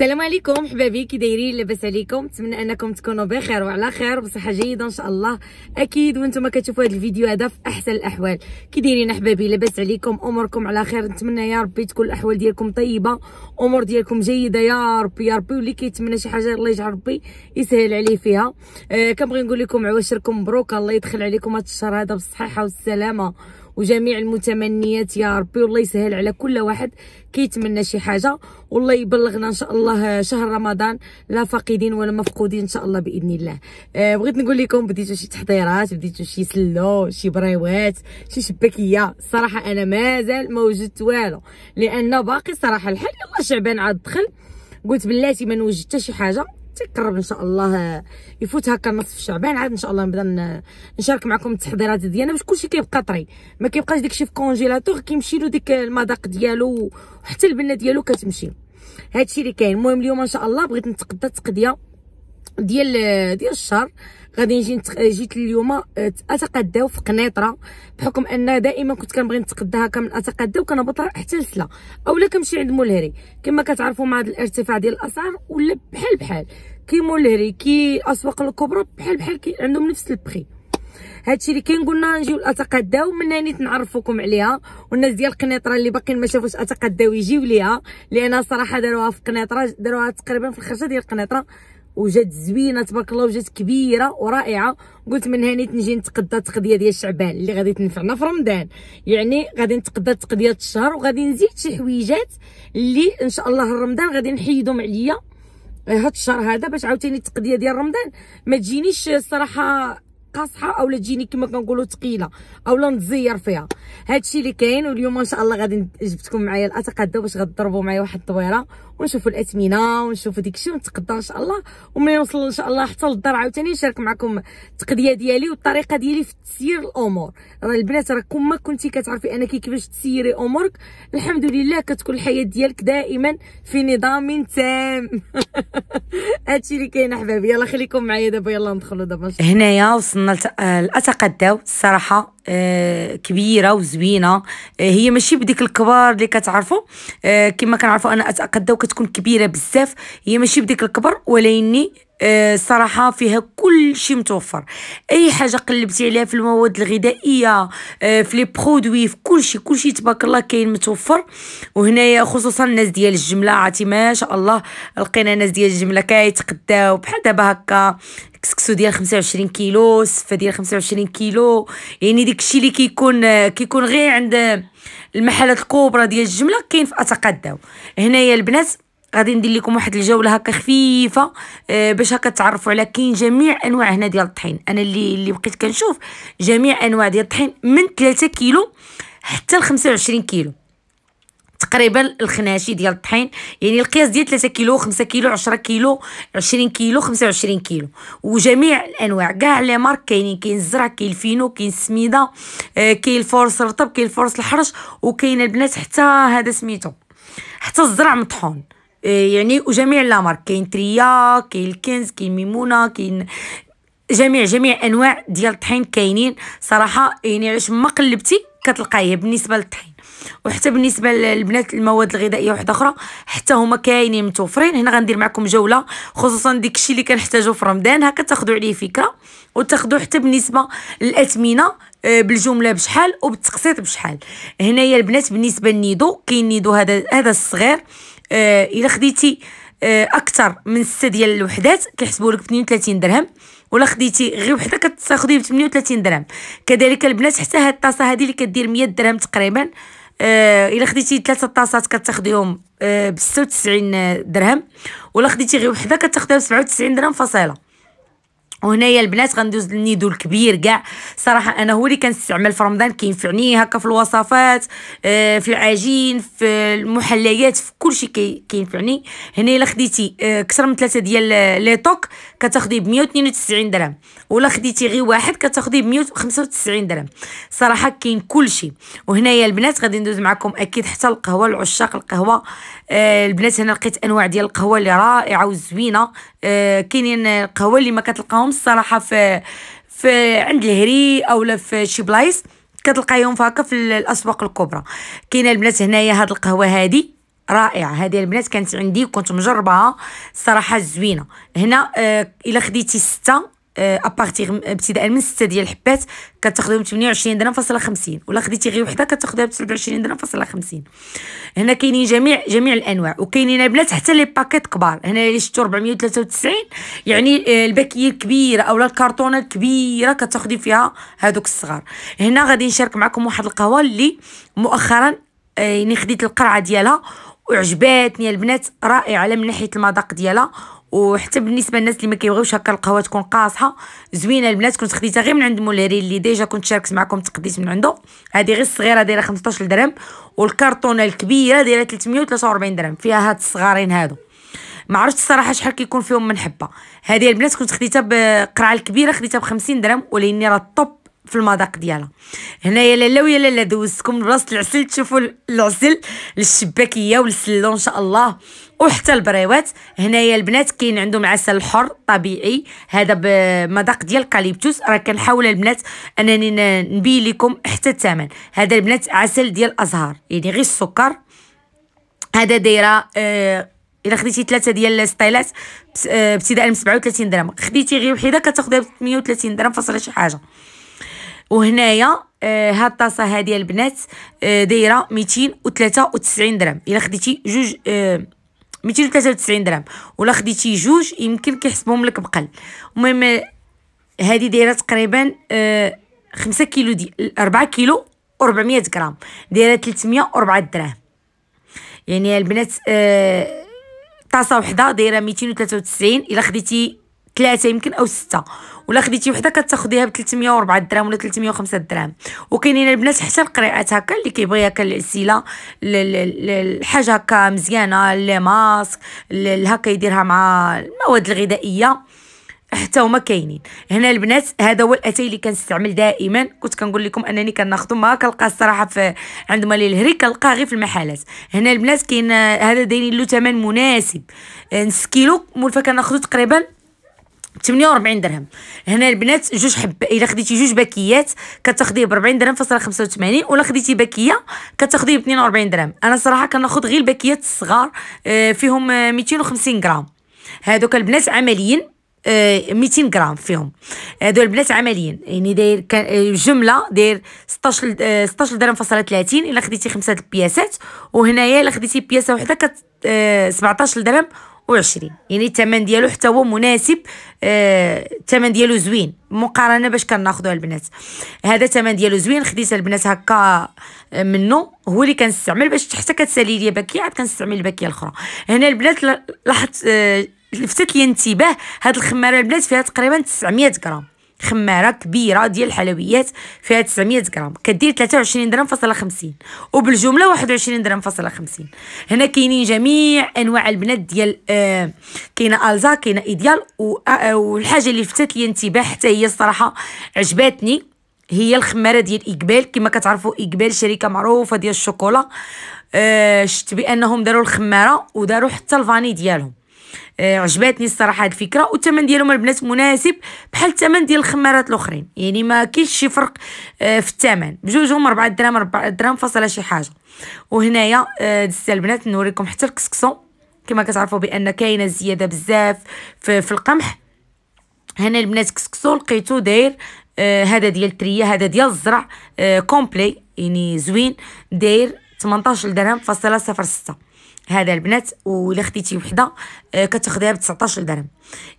السلام عليكم حبابي كي دايرين لاباس عليكم؟ نتمنى أنكم تكونوا بخير وعلى خير وبصحة جيدة إن شاء الله. أكيد وأنتم كتشوفوا هذا الفيديو هذا في أحسن الأحوال. كي دايرين احبابي لاباس عليكم أموركم على خير. نتمنى يا ربي تكون الأحوال ديالكم طيبة أمور ديالكم جيدة. يا ربي يا ربي واللي كيتمنى شي حاجة الله يجعل ربي يسهل عليه فيها. آه كنبغي نقول لكم عواشركم مبروك. الله يدخل عليكم هذا الشهر هذا بالصحة والسلامة. وجميع المتمنيات يا ربي والله يسهل على كل واحد. كيتمنى شي حاجة. والله يبلغنا إن شاء الله شهر رمضان لا فاقدين ولا مفقودين إن شاء الله بإذن الله. أه بغيت نقول لكم بديتو شي تحضيرات بديتو شي سلو شي بريوات شي شباكية. الصراحة أنا مازال ما وجدت والو. لأن باقي صراحة الحال يلاه شعبان عاد دخل. قلت بلاتي ما نوجد حتى شي حاجة. تقرب إن شاء الله يفوت هكا نصف شعبان. عاد إن شاء الله نبدأ نشارك معكم التحضيرات ديالنا. باش كلشي كيبقى طري. ما كيبقاش داكشي في congélateur كيمشي له ديك المذاق ديالو وحتى البنة ديالو كتمشي. هادشي اللي كاين. المهم اليوم إن شاء الله بغيت نتقدى التقدية ديال ديال الشهر. غادي نجي جيت اليوم أتقداو في قنيطرة بحكم أن دائما كنت كنبغي نتقدى هكا من أتقداو كنهبط حتى لسلا اولا كنمشي عند مول الري. كما كتعرفوا مع هذا الارتفاع ديال الأسعار ولا بحال بحال. كي مول الري كي الاسواق الكبرى بحال بحال عندهم نفس البخي. هادشي اللي كاين قلنا نجيو اتقداو من هاني نعرفوكم عليها. والناس ديال قنيطره اللي باقيين ما شافوش أتقداو يجيو ليها. لأن صراحة داروها في قنيطره داروها تقريبا في الخرجة ديال قنيطره وجات زوينة تبارك الله وجات كبيرة ورائعة. قلت من هاني نجي نتقدى التقديه ديال شعبان اللي غادي تنفعنا في رمضان. يعني غادي نتقدى التقديه الشهر وغادي نزيد شي حويجات اللي إن شاء الله رمضان غادي نحيدهم عليا. هاد الشهر هذا باش عاوتاني التقديه ديال رمضان. ما تجينيش الصراحه قاصحه اولا تجيني كما كنقولوا ثقيلة اولا نتزير فيها. هادشي اللي كاين واليوم إن شاء الله غادي جبتكم معايا الاتقدى باش غتضربوا معايا واحد الطويره ونشوفوا الأثمنة ونشوفوا ديكشي ونتقدى إن شاء الله. وملي نوصل إن شاء الله حتى للدار عاوتاني نشارك معكم التقديه ديالي والطريقة ديالي في تسيير الأمور. راه البنات راه كون ما كنتي كتعرفي أنك كيفاش تسيري أمورك. الحمد لله كتكون الحياة ديالك دائما في نظام تام. هادشي اللي كاين أحبابي. يلا خليكم معايا دابا. يلا ندخلوا دابا. هنايا وصلنا الاتقداو الصراحه آه كبيرة وزوينة. آه هي ماشي بديك الكبار اللي كتعرفوا آه كما كنعرفوا أنا اتقداو كتكون كبيرة بزاف. هي ماشي بديك الكبر ولكني آه صراحة فيها كل شيء متوفر. أي حاجة قلبتي عليها في المواد الغذائية آه في لي برودوي في كل شيء كل شيء تبارك الله كاين متوفر. وهنايا خصوصا الناس ديال الجملة عرفتي؟ ما شاء الله لقينا ناس ديال الجملة كيتقداو بحال دابا هكا. كسكسو ديال 25 كيلو سفه ديال 25 كيلو. يعني ديك الشيء اللي كيكون كيكون غير عند المحلات الكبرى ديال الجملة كاين في أتقداو. هنايا البنات غادي ندير لكم واحد الجولة هكا خفيفة آه باش هكا تعرفوا على كاين جميع أنواع هنا ديال الطحين. أنا اللي اللي بقيت كنشوف جميع أنواع ديال الطحين من 3 كيلو حتى ل 25 كيلو. تقريبا الخناشي ديال الطحين. يعني القياس ديال 3 كيلو 5 كيلو 10 كيلو 20 كيلو 25 كيلو. وجميع الأنواع. كاع les marques كاينين. كاين الزرع كاين الفينو كاين السميدة آه كاين الفورص رطب كاين الفورص الحرش وكاين البنات حتى هذا سميتو. حتى الزرع مطحون. آه يعني وجميع les marques. كاين تريا كاين الكنز كاين ميمونة كاين جميع جميع أنواع ديال الطحين كاينين. صراحة يعني علاش ما قلبتي؟ كتلقايه بالنسبة للطحين. وحتى بالنسبة للبنات المواد الغذائية واحدة أخرى حتى هما كاينين متوفرين. هنا غندير معكم جولة خصوصا داكشي اللي كنحتاجو في رمضان. هكا تاخذوا عليه فكرة وتاخذوا حتى بالنسبة للأثمنة بالجملة بشحال وبالتقسيط بشحال. هنايا البنات بالنسبة للنيدو كاين نيدو هذا هذا الصغير آه إلا خديتي آه أكثر من 6 ديال الوحدات كيحسبوا لك ب 32 درهم. ولا خديتي غير وحده كتاخدي ب 38 درهم. كذلك البنات حتى هاد الطاسة هذه اللي كدير 100 درهم تقريبا آه إلا خديتي ثلاثة طاسات كتاخديهم آه ب 96 درهم ولا خديتي غير وحده كتاخديها ب 97 درهم فاصلة. وهنايا البنات غندوز للنيدو الكبير كاع. صراحة أنا هو اللي كنستعمل في رمضان كينفعني هكا في الوصفات آه في العجين في المحليات في كلشي كينفعني هنا إلا خديتي آه كثر من ثلاثة ديال لي طوك كتاخدي ب 192 درهم ولا خديتي غير واحد كتاخدي ب 195 درهم. صراحة كاين كلشي. وهنايا البنات غادي ندوز معكم أكيد حتى القهوة العشاق القهوة. آه البنات هنا لقيت أنواع ديال القهوة اللي رائعة وزوينة. آه كاينين القهوه اللي ما كتلقاهم الصراحه في في عند الهري اولا في شي بلايص. كتلقايهم هكا في الأسواق الكبرى. كاينة البنات هنايا هاد القهوة هادي. رائعة. هذه البنات كانت عندي وكنت مجربها الصراحه زوينة. هنا آه إلا خديتي ستة ابارتيغ آه، ابتداء من 6 ديال الحبات كتاخذيهم 28 درهم فاصلة 50 ولا خديتي غير وحدة كتاخذيها ب 27 درهم فاصلة 50 هنا كاينين جميع جميع الأنواع. وكاينين البنات حتى لي باكيت كبار. هنا اللي شفتو 493 يعني آه، الباكية الكبيرة اولا الكرتونه الكبيرة كتاخذي فيها هذوك الصغار. هنا غادي نشارك معكم واحد القهوة اللي مؤخرا يعني خديت القرعة ديالها. وعجباتني البنات رائعة من ناحية المذاق ديالها. وحتى بالنسبة للناس اللي ما كيبغيوش هكا القهوة تكون قاصحة زوينة البنات. كنت خديتها غير من عند مولاري اللي déjà كنت شاركت معكم تقديت من عنده. هذه غير الصغيرة دايرة 15 درهم والكرتونه الكبيرة دايرة 343 درهم. فيها هاد الصغارين هادو. ما عرفتش الصراحة شحال كيكون فيهم من حبة. هذه البنات كنت خديتها بقرعة الكبيرة خديتها ب 50 درهم ولاني راه ال top في المذاق ديالها. هنايا لالة ويا لالة دوزتكم بلاصه العسل تشوفوا العسل للشباكيه وللسلو إن شاء الله وحتى البريوات. هنايا البنات كاين عندهم عسل حر طبيعي هذا بمذاق ديال ال eucalyptus. راه كنحاول البنات أنني نبين لكم حتى الثمن. هذا البنات عسل ديال الازهار يعني غير السكر. هذا دايرة آه إلا خديتي ثلاثة ديال الستايلات آه، ابتداء من 37 درهم. خديتي غير وحده كتاخديها ب 130 درهم فاصلة شي حاجة. وهنايا آه هاد الطاسة هذه البنات آه دايرة 293 درهم. إلا خديتي جوج آه 293 درهم. ولا خديتي جوج يمكن كيحسبهم لك بقل. المهم هذه دايرة تقريبا آه 5 كيلو دي 4 كيلو و400 غرام. دايرة 304 دراهم يعني البنات آه طاسة وحدة دايرة 293 إلا خديتي ثلاثة يمكن أو ستة. ولا خديتي وحدة كتاخديها ب 304 درهم ولا 305 درهم وكاينين البنات حتى القريعات هكا اللي كيبغي هكا العسيله الحاجة هكا مزيانة لي ماسك هكا يديرها مع المواد الغذائية. حتى هما كاينين. هنا البنات هذا هو الأتاي اللي كنستعمل دائما. كنت كنقول لكم أنني كناخذو ما كنلقى الصراحة في عند مالي الهري كنلقاه غير في المحلات. هنا البنات كاين هذا دايرين له ثمن مناسب. نص كيلو مولفه كناخذو تقريبا 48 درهم. هنا البنات جوج حب إلا خديتي جوج باكيات كتاخديه ب 40 درهم فاصلة 85 ولا خديتي باكية كتاخديه ب 42 درهم. أنا صراحة كناخذ غير الباكيات الصغار آه، فيهم 250 غرام. هادوك البنات عمليين 200 آه، غرام فيهم. هادو البنات عمليين يعني داير آه، جملة داير 16 16 درهم فاصلة 30 إلا خديتي خمسة البياسات وهنايا إلا خديتي بياسة وحدة كت 17 درهم وعشرين يعني الثمن ديالو حتى هو مناسب آه الثمن ديالو زوين. مقارنة باش كناخذوها البنات هذا الثمن ديالو زوين خديت البنات هكا آه، منه. هو اللي كنستعمل باش حتى كتسالي ليا باكية عاد كنستعمل الباكية الأخرى. هنا البنات لاحظت آه لفتت لي انتباه. هاد الخمارة البنات فيها تقريبا 900 غرام. خمارة كبيرة ديال الحلويات فيها 900 غرام. كدير 23 درهم فاصلة 50 وبالجملة 21 درهم فاصلة 50 هنا كاينين جميع أنواع البنات ديال آه كاينة ألزا كاينة إيديال آه والحاجة اللي لفتت لي انتباه حتى هي الصراحة عجباتني هي الخمارة ديال إقبال. كما كتعرفوا إقبال شركة معروفة ديال الشوكولا. آه شفت بأنهم داروا الخمارة وداروا حتى الفاني ديالهم. آه عجباتني الصراحة هاد الفكرة والثمن ديالهم البنات مناسب بحال الثمن ديال الخمارات الأخرين. يعني ما كاينش شي فرق آه في الثمن بجوجهم 4 دراهم 4 دراهم فاصلة شي حاجة. وهنايا آه دزت البنات نوريكم حتى الكسكسون كما كتعرفوا بأن كاينة زيادة بزاف في, في القمح. هنا البنات كسكسو لقيتو داير آه هذا ديال الترية هذا ديال الزرع آه complet. يعني زوين داير 18 درهم فاصلة صفر ستة. هذا البنات ولا خديتي وحدة آه كتاخديها ب 19 درهم.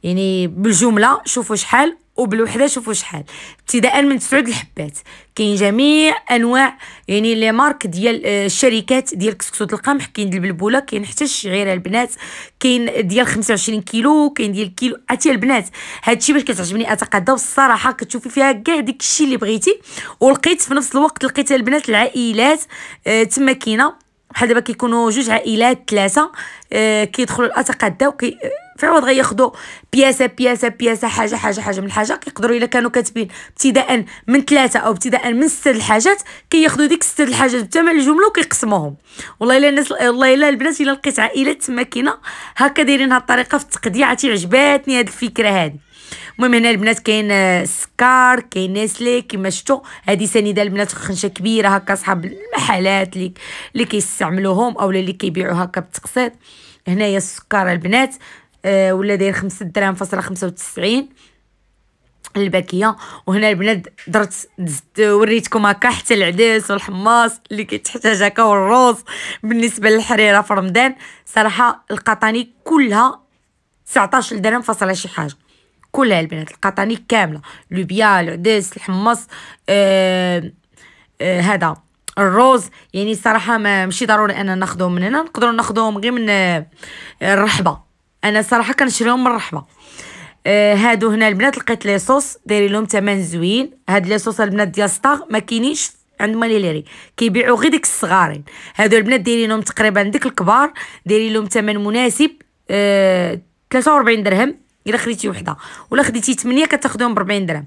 يعني بالجملة شوفوا شحال وبالوحدة شوفوا شحال. ابتداء من تسعود الحبات. كاين جميع أنواع يعني لي مارك ديال آه، الشركات ديال كسكسوط القمح. كاين البلبولة كاين حتى الشعيره البنات. كاين ديال 25 كيلو كاين ديال كيلو. عرفتي البنات هادشي باش كتعجبني اتقدى والصراحه كتشوفي فيها كاع داكشي اللي بغيتي. ولقيت في نفس الوقت لقيت البنات العائلات آه تما كاينة. بحال دابا كيكونوا جوج عائلات ثلاثة آه كيدخلوا الاتقاده وكي في عوض غياخدوا بياسة بياسة بياسة حاجة حاجة حاجة من الحاجة. كيقدروا إلا كانوا كاتبين ابتداء من ثلاثة أو ابتداء من ستة الحاجات كياخدوا ديك ستة الحاجات بثمن الجملة وكيقسموهم. والله إلا الناس والله إلا البنات إلا لقيت عائله تما كاينة هكا دايرين هاد الطريقة في التقديع عرفتي عجباتني هاد الفكرة هادي. المهم هنا البنات كاين السكر كاين نسلي كما شفتوا هذه سنيدة البنات خنشة كبيرة هكا صحاب المحلات اللي اللي كيستعملوهم اولا اللي كيبيعوا هكا بالتقسيط هنايا السكر البنات آه ولا داير خمسة دراهم فاصلة خمسة وتسعين الباكية. وهنا البنات درت وريتكم هكا حتى العدس والحماص اللي كيتحتاج هكا والروز بالنسبة للحريرة في رمضان. صراحة القطاني كلها 19 درهم فاصلة شي حاجة. كلها البنات القطاني كاملة لوبيا العدس الحمص آه آه هذا الروز. يعني صراحة ما ماشي ضروري أنا ناخذهم من هنا نقدروا ناخذهم غير من آه الرحبة. أنا صراحة كنشريهم من الرحبة. آه هادو هنا البنات لقيت les sauces دايرين لهم ثمن زوين. هاد les sauces البنات ديال ستار ما كاينينش عند ماليليري. كيبيعوا غير ديك الصغارين. هادو البنات دايرين لهم تقريبا ديك الكبار دايرين لهم ثمن مناسب آه 43 درهم. إلا خديتي وحدة. ولا خديتي 8 كتاخذهم ب 40 درهم.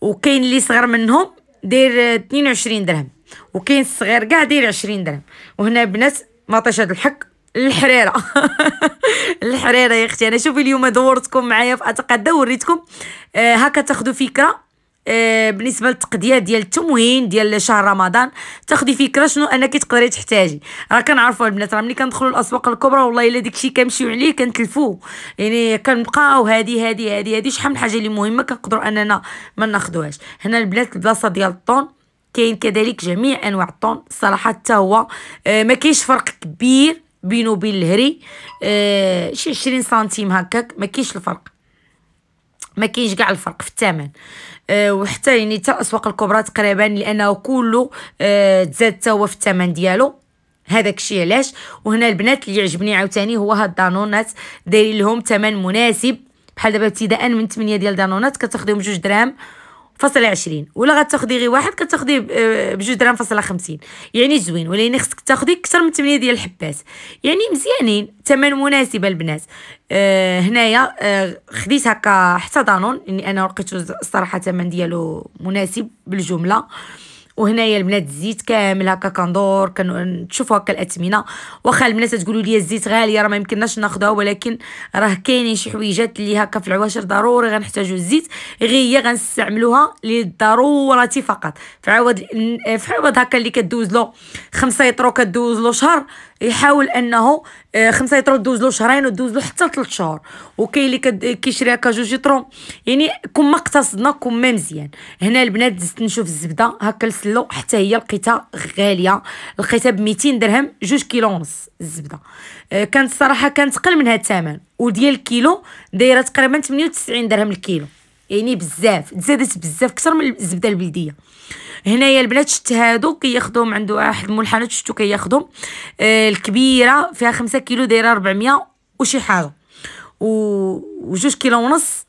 وكاين اللي صغر منهم داير 22 درهم. وكاين الصغير كاع داير 20 درهم. وهنا البنات ما عطيش هذا الحق. الحريرة. الحريرة يا أختي. أنا شوفي اليوم دورتكم معايا في اتقدى وريتكم. آه هكا تاخذوا فكرة. بالنسبة للتقديه ديال التموين ديال شهر رمضان تاخدي فكرة شنو أنك تقدري تحتاجي. راه كنعرفوا البنات راه ملي كندخلوا الأسواق الكبرى والله إلا داكشي كنمشيو عليه كنتلفوه. يعني كنبقاو هادي هادي هادي هادي شحال من حاجة اللي مهمة كنقدروا أننا ما ناخذوهاش هنا البنات البلاصة ديال الطون كاين كذلك جميع أنواع الطون. الصراحة حتى هو آه ما كاينش فرق كبير بينه وبين الهري. آه شي 20 سنتيم هكاك ما كاينش الفرق. ما كاينش كاع الفرق في الثمن. وحتى يعني حتى الاسواق الكبرى تقريبا لأنه كله أه تزاد حتى هو في الثمن ديالو. هذاك الشيء علاش؟ وهنا البنات اللي عجبني عاوتاني هو هاد دانونات دايرين لهم ثمن مناسب. بحال دابا ابتداء من 8 ديال دانونات كتاخديهم جوج دراهم. فاصلة عشرين. ولا غتاخدي غير واحد كتاخدي بجوج درهم فاصلة خمسين. يعني زوين ولكن خصك تاخدي كثر من 8 ديال الحبات يعني مزيانين ثمن مناسب البنات آه هنايا آه خديت هكا حتى دانون اني أنا لقيتو الصراحه الثمن ديالو مناسب بالجملة. آه وهنايا البنات الزيت كامل هكا كندور كنشوفوا هكا الأثمنة. واخا البنات تقولوا لي الزيت غاليه راه ما يمكنناش ناخذها ولكن راه كاينين شي حويجات اللي هكا في العواشر ضروري غنحتاجوا الزيت. غير هي غنستعملوها للضرورة فقط. في عوض في عوض هكا اللي كدوز له 5 ايطرو كدوز له شهر. يحاول انه آه، خمسة ايطرو دوز له شهرين ودوز له حتى ثلاث شهور وكاين اللي كيشري هكا جوج ايطرو. يعني كون ما اقتصدنا كون ما مزيان. هنا البنات دزت نشوف الزبدة هكا لسلو حتى هي لقيتها غالية. لقيتها ب 200 درهم جوج كيلو ونص الزبدة. آه، كانت الصراحة كانت قل من هذا الثمن. وديال الكيلو دايرة تقريبا 98 درهم الكيلو. يعني بزاف تزادت بزاف أكثر من الزبدة البلدية. هنايا البنات شت هادو كياخذوهم عنده واحد الملحنات شفتو كياخذهم آه الكبيرة فيها خمسة كيلو دايرة 400 وشي حاجة. و وجوج كيلو ونص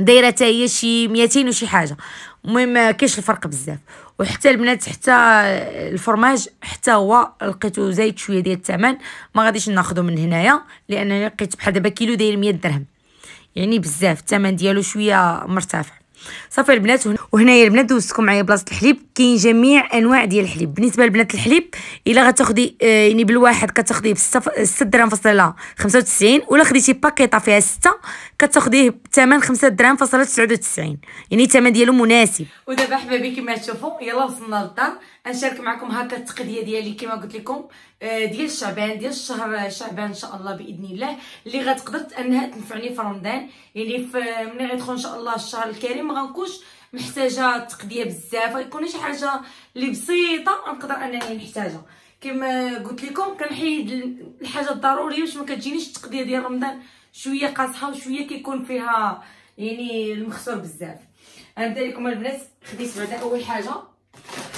دايرة حتى هي شي 200 وشي حاجة. المهم كاينش الفرق بزاف. وحتى البنات حتى الفرماج حتى هو لقيتو زايد شوية ديال الثمن ما غاديش ناخذو من هنايا لأنني لقيت بحال دابا كيلو داير 100 درهم. يعني بزاف الثمن ديالو شوية مرتفع. صافي البنات وهنايا البنات دوزتكم معايا بلاصة الحليب. كاين جميع أنواع ديال الحليب. بالنسبة لبنات الحليب إلا غتاخدي آه يعني بالواحد كتاخديه ب 6 درهم فاصله 95 ولا خديتي باكيطة فيها 6 كتاخديه بثمن 5 درهم فاصلة 99 يعني الثمن ديالو مناسب. ودابا حبايبي كما تشوفوا يلا وصلنا للدار. غنشارك معكم هكا التقدية ديالي كما قلت لكم آه، ديال شعبان ديال الشهر شعبان إن شاء الله بإذن الله اللي غتقدر أنها تنفعني في رمضان. يعني في ملي غيدخل إن شاء الله الشهر الكريم ما غنكونش محتاجة تقدية بزاف غيكون شي حاجة اللي بسيطة نقدر أنني نحتاجها. كما قلت لكم كنحيد الحاجة الضرورية باش ما كتجينيش التقدية ديال رمضان. شوية قاصحة وشوية كيكون فيها يعني المخسور بزاف. غنبدا لكم البنات خديت بعدا أول حاجة.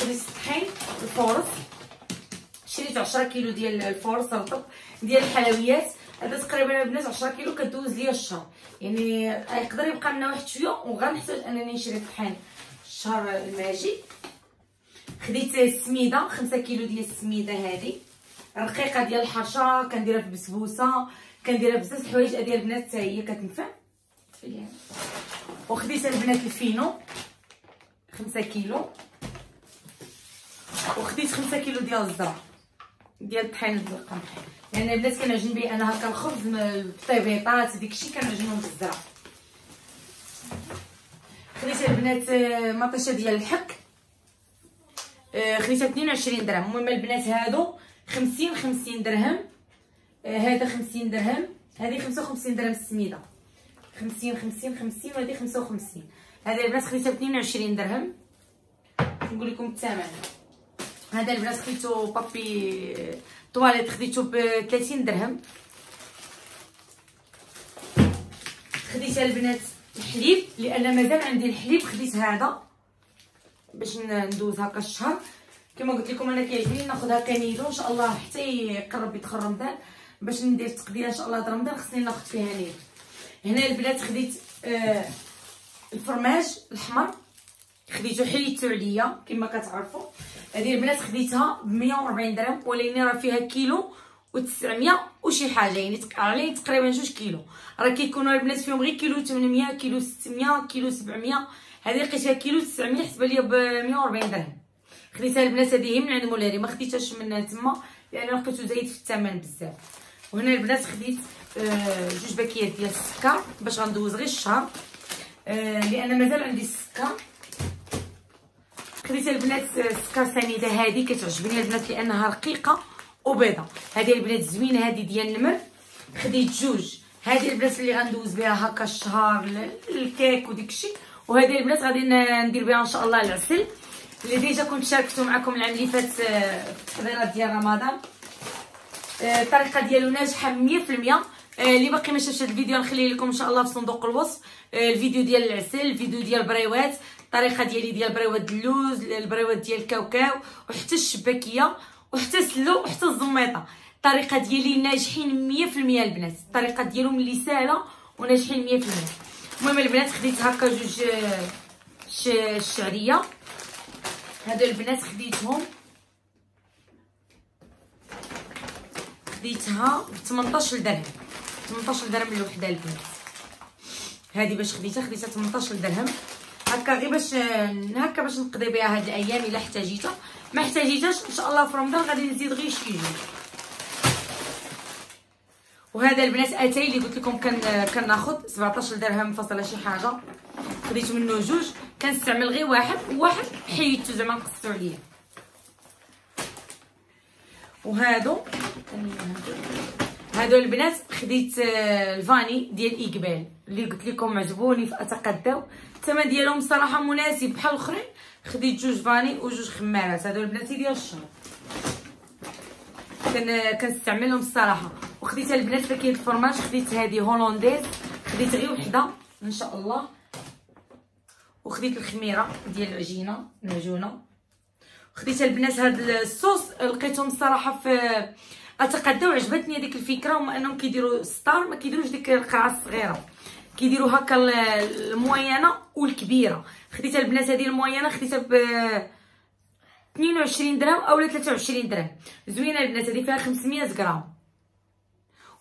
خديت الطحين الفورص شريت 10 كيلو ديال الفورص رطب ديال الحلويات. هذا تقريبا البنات 10 كيلو كدوز ليا الشهر. يعني يقدر يبقى لنا واحد شوية وغنحتاج أنني نشري الطحين الشهر الماجي. خديت السميدة 5 كيلو ديال السميدة هذه رقيقة ديال الحرشه كنديرها في البسبوسه كنديرها بزاف الحوايج ديال البنات حتى هي كتنفع. وخديت البنات الفينو خمسة كيلو. وخديت خمسة كيلو ديال الزرع ديال الطحين ديال القمح يعني البنات كنعجن به أنا هكا الخبز الطيبيطات داكشي كنعجنهم بالزرع خديت البنات آه، مطيشة ديال الحك آه، خديتها 22 درهم. المهم البنات هادو 50 50 درهم. آه، هذا 50 درهم هذه 55 درهم السميدة. 50 50 50 وهذه 55 هذه البنات خديتها ب 22 درهم. نقول لكم الثمن. هذا البنات خديتو بابي طواليت خديتو ب 30 درهم. خديت البنات الحليب لأن مازال عندي الحليب خديت هذا باش ندوز هكا الشهر. كما قلت لكم أنا كيعجبني ناخذ هكا نيدو إن شاء الله حتى يقرب يدخل رمضان باش ندير التقديه إن شاء الله رمضان خصني ناخذ فيها نيدو هنا البنات خديت آه الفرماج الأحمر. خديتو حليتو عليا كما كتعرفوا. هذه البنات خديتها ب 140 درهم ولكن راه فيها كيلو و900 وشي حاجة يعني عليه تقريبا جوج كيلو. راه كيكونوا البنات فيهم غير كيلو 800 كيلو 600 كيلو 700 هذه لقيتها كيلو 900 حسبه ليا ب 140 درهم. خديتها البنات هذه من عند مولاري ما خديتهاش من تما لأن لقيتو زايد في الثمن بزاف. وهنا البنات خديت آه جوج باكيات ديال السكر باش غندوز غير الشهر. آه لأن مازال عندي السكر. خديت البنات السكر سنيده هذه كتعجبني البنات لأنها رقيقة وبيضة. هذه البنات زوينة هذه ديال النمر. خديت جوج. هذه البنات اللي غندوز بها هكا الشهر الكيك وداكشي وهذه البنات غادي ندير بها إن شاء الله العسل. اللي déjà كنت شاركته معكم العام اللي فات آه، في ديال رمضان. آه، الطريقة ديالو ناجحة 100% آه، اللي باقي ما شافش هذا الفيديو نخليه لكم إن شاء الله في صندوق الوصف. الفيديو ديال العسل الفيديو ديال البريوات الطريقة ديالي ديال بريوات اللوز البريوات ديال الكاوكاو وحتى الشباكية وحتى السلو وحتى الزميطة. الطريقة ديالي ناجحين 100% البنات. الطريقة ديالهم اللي سهلة وناجحين 100% المهم البنات خديت هكا جوج الشعريه هادو البنات خديتهم. خديتها ب 18 درهم. 18 درهم الوحده البنات. هذه باش خديتها خديتها 18 درهم. هكا غير باش هكا باش نقضي بها هاد الأيام إلا احتاجيتها. ما احتاجيتهاش إن شاء الله في رمضان غادي نزيد غير شي جوج. وهذا البنات أتاي اللي قلت لكم كان كناخذ 17 درهم فاصلة شي حاجة. خديت منه جوج كنستعمل غير واحد وواحد حيدته زعما نقصتو عليه وهادو هادو البنات خديت آه، الفاني ديال ايكبال اللي قلت لكم عجبوني في اتقداو الثمن ديالهم الصراحه مناسب. بحال الأخرين خديت جوج vanille وجوج خمارات. هادو البنات ديال الشهر. كان كنستعملهم الصراحة. وخديت البنات paquet الفرماج خديت هذه هولنديز. خديت غير وحدة إن شاء الله. وخديت الخميرة ديال العجينة المعجونه خديت البنات هاد الصوص لقيتهم الصراحه في اتقدى وعجبتني هذيك الفكرة هما أنهم كيديروا ستار ما كيديروش ديك القرعه الصغيرة. كيديروا هكا الموينه والكبيرة. خديت البنات هذه الموينه خديتها ب 22 درهم اولا 23 درهم. زوينة البنات هذه فيها 500 غرام.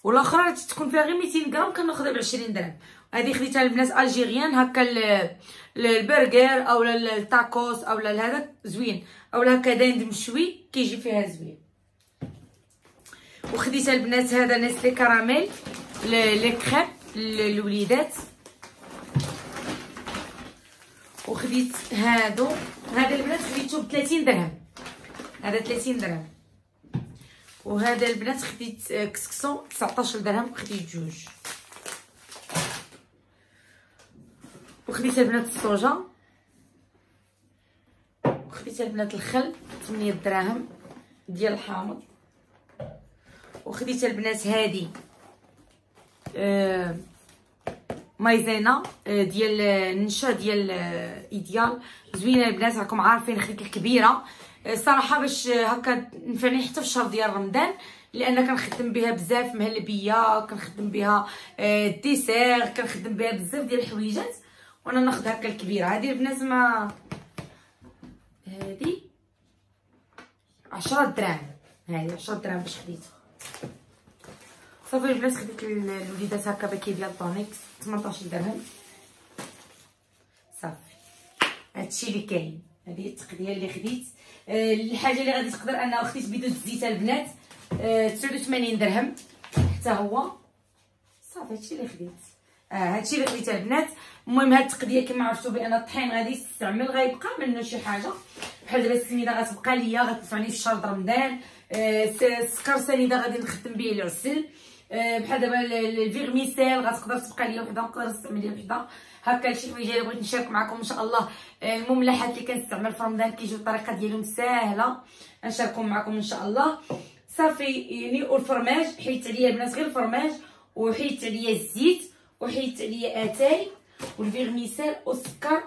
والاخرى تكون فيها غير 200 غرام كناخذها ب 20 درهم. هذه خديتها البنات الجيريان هكا البرگر اولا التاكوس اولا هذا زوين. اولا هكا دند مشوي كيجي فيها زوين. وخديت البنات هذا نسلي كراميل لي كريب للوليدات وخديت هادو. هذا البنات خديتو ب 30 درهم. هذا 30 درهم. وهذا البنات خديت كسكسو 19 درهم خديت جوج. وخديت البنات الصوجا وخديت البنات الخل 8 دراهم ديال الحامض. وخديت البنات هادي. آه مايزينا آه ديال النشا ديال آه إيديال. زوينة البنات راكم عارفين خديت الكبيرة. الصراحه آه باش هكا نفعني حتى في الشهر ديال رمضان لأن كنخدم بها بزاف مهلبيه كنخدم بها آه ديسير كنخدم بها بزاف ديال الحويجات. وأنا ناخذ هكا الكبيرة. هذه البنات ما هذه عشرة دراهم هذه عشرة دراهم باش خديتها. صافي البنات خديت الوليدات هكا باكي ديال طونيكس 18 درهم صافي هادشي اللي كاين هذه التقديه اللي خديت آه الحاجة اللي غادي تقدر انها خديت بيدو الزيت البنات آه 89 درهم حتى هو صافي هادشي اللي خديت آه هادشي اللي خديت البنات المهم هاد التقدية كما عرفتوا بان الطحين غادي يستعمل غيبقى منه شي حاجة بحال دابا السميده غتبقى ليا غتنفعني في شهر رمضان آه السكر سنيده غادي نخدم به العسل. آه بحال دابا ال vermicelle غتقدر تبقى ليا وحدة نقدر نستعمل ليا وحدة. هكا شي حوايج اللي بغيت نشارك معكم إن شاء الله. آه، المملحات اللي كنستعمل في رمضان كيجيو الطريقة ديالهم ساهلة. نشاركهم معكم إن شاء الله. صافي يعني والفرماج حيدت عليا البنات غير الفرماج وحيدت عليا الزيت وحيدت عليا آتاي وال vermicelle والسكر.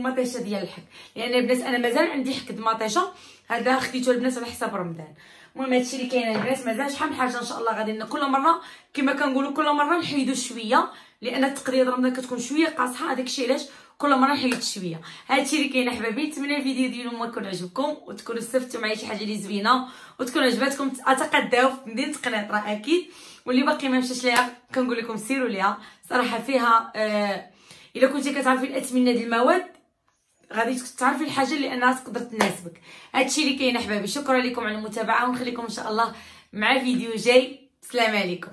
ومطيشه ديال الحك. لأن البنات أنا مازال عندي حك مطيشة. هذا خديته البنات على حساب رمضان. المهم هادشي اللي كاين البنات مازال شحال من حاجة إن شاء الله غادي كل مرة كما كنقولوا كل مرة نحيدو شوية لأن التقدية رمضان كتكون شوية قاصحة. هذاك الشيء علاش؟ كل مرة نحيد شوية. هادشي اللي كاين أحبابي نتمنى الفيديو ديالكم يكون عجبكم وتكونوا استفدتوا معايا شي حاجة اللي زوينة وتكون عجباتكم أتقداو في مدينه قنيطره أكيد. واللي باقي ما مشاش ليها كنقول لكم سيروا ليها. صراحة فيها آه إلا كنتي كتعرفي الأثمنة ديال المواد غادي تعرفي الحاجة اللي انها تقدر تناسبك. هادشي اللي كاين احبابي شكرا لكم على المتابعة ونخليكم إن شاء الله مع فيديو جاي. السلام عليكم.